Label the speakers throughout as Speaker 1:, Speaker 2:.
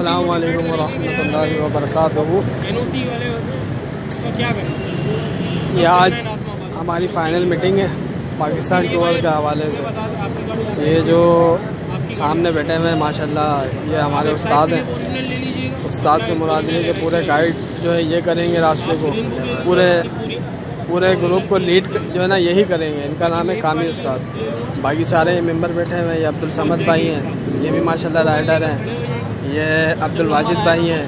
Speaker 1: अस्सलाम वालेकुम वरहमतुल्लाहि वबरकातुहू ये आज हमारी फ़ाइनल मीटिंग है पाकिस्तान टूर के हवाले से ये जो सामने बैठे हुए हैं माशाल्लाह ये हमारे उस्ताद हैं। उस्ताद से मुराद ये कि पूरे गाइड जो है ये करेंगे रास्ते को। पूरे पूरे। ग्रुप को लीड जो है ना यही करेंगे। इनका नाम है कामी उस्ताद। बाकी सारे मेंबर बैठे हुए हैं ये अब्दुल समद भाई हैं ये भी माशाल्लाह राइडर हैं। ये अब्दुल वाजिद भाई हैं।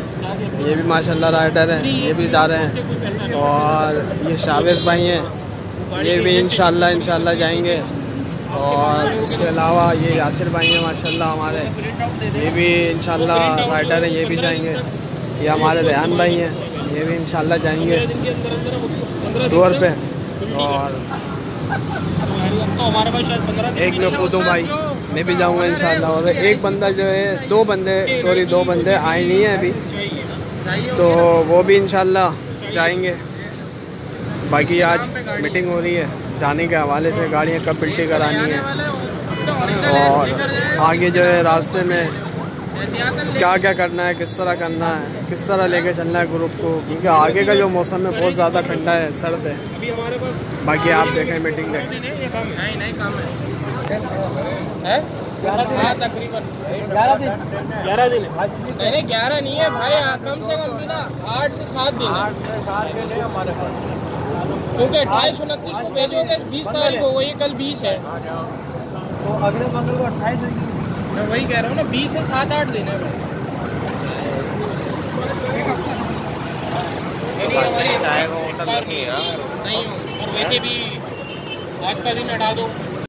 Speaker 1: ये भी माशाल्लाह राइडर हैं, ये भी जा रहे हैं। और ये शावेज भाई हैं, ये भी इंशाल्लाह इंशाल्लाह जाएँगे। और उसके अलावा ये यासिर भाई हैं, माशाल्लाह हमारे। ये भी इंशाल्लाह राइडर हैं, ये भी जाएँगे। ये हमारे रेहान भाई हैं, ये भी इंशाल्लाह जाएँगे। टूर पे। और एक मैं खुद हूँ भाई मैं भी जाऊँगा इंशाल्लाह। और एक बंदा जो है दो बंदे सॉरी दो बंदे आए नहीं हैं अभी। तो वो भी इंशाल्लाह जाएँगे। बाकी आज मीटिंग हो रही है जाने के हवाले से गाड़ियाँ कब पिल्टी करानी है। और आगे जो है रास्ते में क्या क्या करना है किस तरह करना है किस तरह लेके चलना है ग्रुप को? क्योंकि आगे का जो मौसम है बहुत ज़्यादा ठंडा है सर्द है। बाकी आप देखें मीटिंग देखें।
Speaker 2: ग्यारह दिन। ग्यारह दिन। अरे ग्यारह नहीं है भाई कम से कम भी ना आठ से सात दिन हमारे क्योंकि अट्ठाईस उनतीस को भेजोगे बीस तारीख को वही कल बीस है।
Speaker 3: तो अगले मंगल को अट्ठाईस
Speaker 2: मैं वही कह रहा हूँ ना बीस से सात आठ दिन है नहीं और वैसे भी आज का दिन हटा दो।